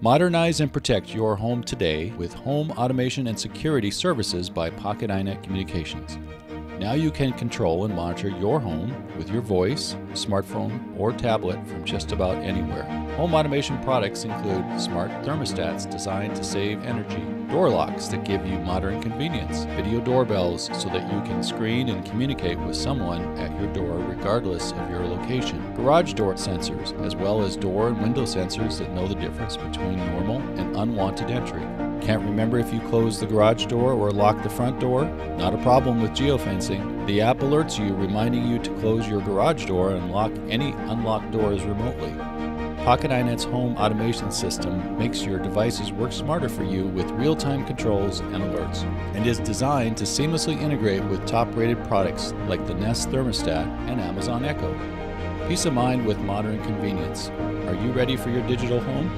Modernize and protect your home today with home automation and security services by PocketiNet Communications. Now you can control and monitor your home with your voice, smartphone, or tablet from just about anywhere. Home automation products include smart thermostats designed to save energy, door locks that give you modern convenience, video doorbells so that you can screen and communicate with someone at your door regardless of your location, garage door sensors, as well as door and window sensors that know the difference between normal and unwanted entry. Can't remember if you closed the garage door or locked the front door? Not a problem with geofencing. The app alerts you, reminding you to close your garage door and lock any unlocked doors remotely. PocketiNet's home automation system makes your devices work smarter for you with real time controls and alerts, and is designed to seamlessly integrate with top rated products like the Nest thermostat and Amazon Echo. Peace of mind with modern convenience. Are you ready for your digital home?